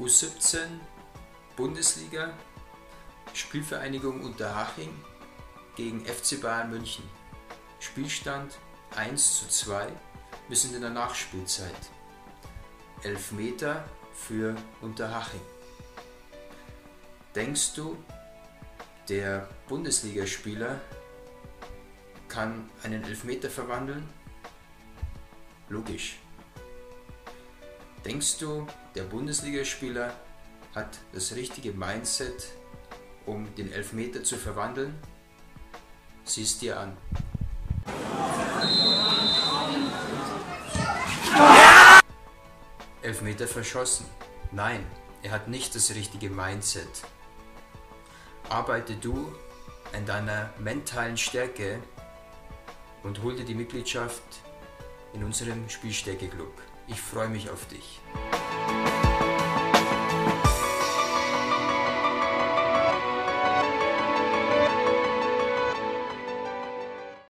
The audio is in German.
U17 Bundesliga, Spielvereinigung Unterhaching gegen FC Bayern München. Spielstand 1 zu 2, wir sind in der Nachspielzeit. Elfmeter für Unterhaching. Denkst du, der Bundesligaspieler kann einen Elfmeter verwandeln? Logisch. Denkst du, der Bundesligaspieler hat das richtige Mindset, um den Elfmeter zu verwandeln? Sieh es dir an. Elfmeter verschossen. Nein, er hat nicht das richtige Mindset. Arbeite du an deiner mentalen Stärke und hol dir die Mitgliedschaft in unserem Spielstärke-Club. Ich freue mich auf dich.